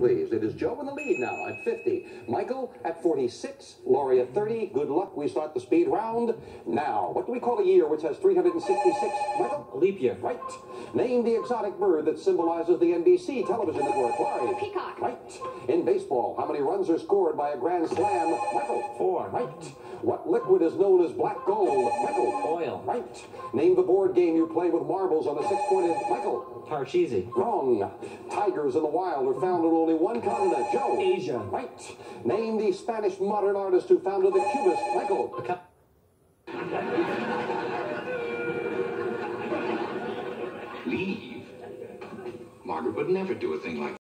Please. It is Joe in the lead now at 50. Michael at 46. Laurie at 30. Good luck. We start the speed round now. What do we call a year which has 366? Michael? A leap year. Right. Name the exotic bird that symbolizes the NBC television network. Laurie? Peacock. Right. In baseball, how many runs are scored by a grand slam? Michael? Four. Right. What liquid is known as black gold? Michael? Oil. Right. Name the board game you play with marbles on a six-pointed. Michael? Parcheesi. Wrong. Tigers in the wild are found on only one continent. Joe. Asia. Right. Name the Spanish modern artist who founded the Cubist. Michael. Pica- Leave? Margaret would never do a thing like